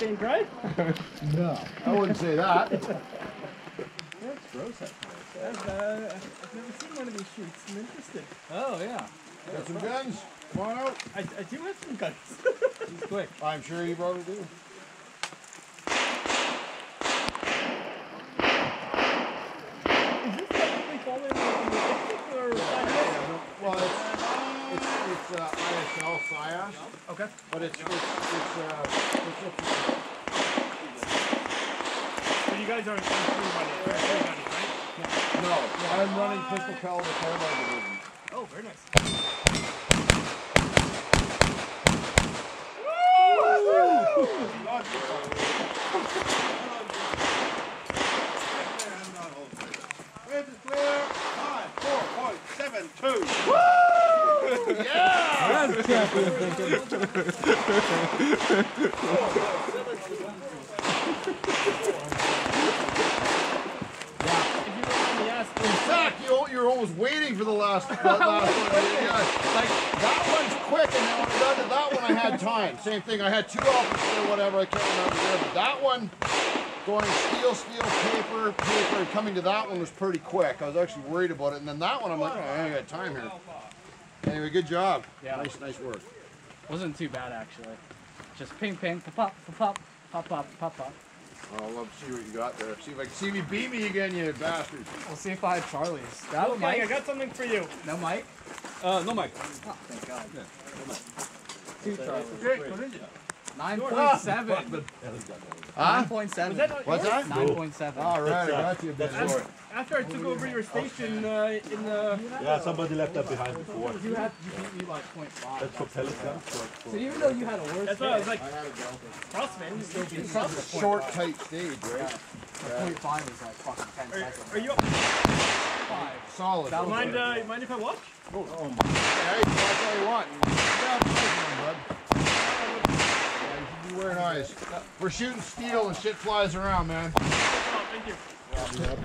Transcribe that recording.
stained dry? No, I wouldn't say that. That's gross. I've, uh, I've never seen one of these shoots. I'm interested. Oh yeah. Got some guns? Come on out. I, I do have some guns. He's quick. I'm sure you probably do. Is this technically falling in the or Well, it's it's it's ISL Okay. but it's it's it's uh it's, it's So you guys aren't free running, you're free running, right? no. I'm running pistol caliber carbine division. Oh, very nice. Red is clear. Five, four point seven two. That's champion If you don't mind me asking, Zach, you, you're almost waiting for the last, the last one. Yeah, like, that one's quick, and then when I got to that one, I had time. Same thing, I had two options or whatever, I can't remember there, but that one, going steel, steel, paper, paper, and coming to that one was pretty quick. I was actually worried about it, and then that one, I'm like, oh, I ain't got time here. Anyway, good job. Yeah. Nice, nice work. Wasn't too bad, actually. Just ping, ping, pop, pop, pop, pop, pop, pop, pop. Oh, I'll love to see what you got there. See if I can see me beat me again, you bastard. We'll see if I have Charlie's. That okay, Mike. I got something for you. No Mike? Uh, no Mike. Oh, thank God. Yeah, no Mike. Two Charlie's. Great, what is it? Nine point seven. Huh? Nine point seven. Was that not What's that? Nine point seven. All right, I got you, Ben. After, after I took over your station uh, in the... Yeah, somebody left that behind before. You had you beat me by point five. That's for Pelican. guns. For, So even though you had a worse That's why I was hit, like, CrossFit, you still beat It's such a short, tight stage, right? point five is like fucking ten Are, seconds. are you up? five? Solid. Mind, uh, mind if I watch? oh Hey, that's all you want. Yeah, nice one, bud. Yeah, you should be wearing eyes. We're shooting steel and shit flies around, man. Oh, thank you.